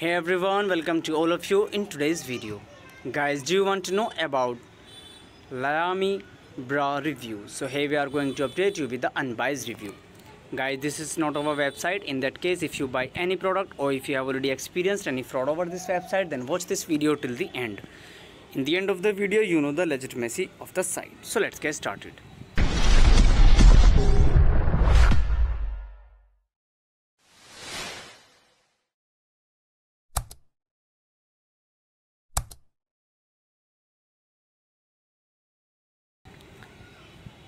Hey everyone, welcome to all of you in today's video. Guys, do you want to know about Laeami bra review? So here we are going to update you with the unbiased review. Guys, this is not our website. In that case, if you buy any product or if you have already experienced any fraud over this website, then watch this video till the end. In the end of the video, you know the legitimacy of the site. So let's get started.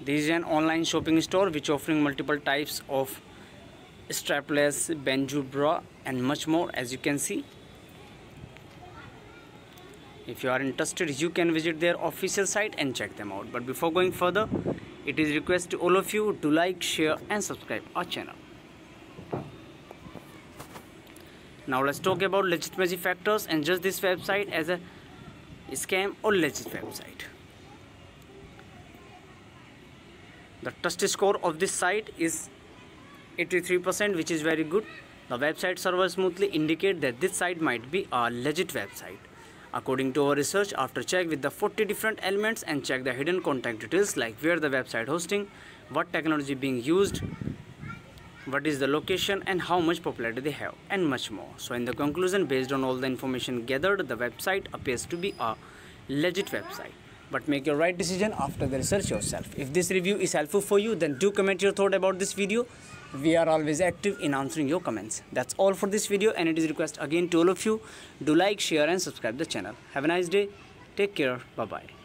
This is an online shopping store which offering multiple types of strapless bandeau bra and much more as you can see. If you are interested you can visit their official site and check them out. But before going further it is request to all of you to like, share and subscribe our channel. Now let's talk about legitimacy factors and judge this website as a scam or legit website. The trust score of this site is 83% which is very good. The website server smoothly indicate that this site might be a legit website. According to our research after check with the 40 different elements and check the hidden contact details like where the website hosting what technology being used what is the location and how much popularity they have and much more. So in the conclusion based on all the information gathered the website appears to be a legit website but make your right decision after the research yourself. If this review is helpful for you then do comment your thought about this video. We are always active in answering your comments. That's all for this video and it is request again to all of you. Do like share and subscribe the channel. Have a nice day. Take care. Bye bye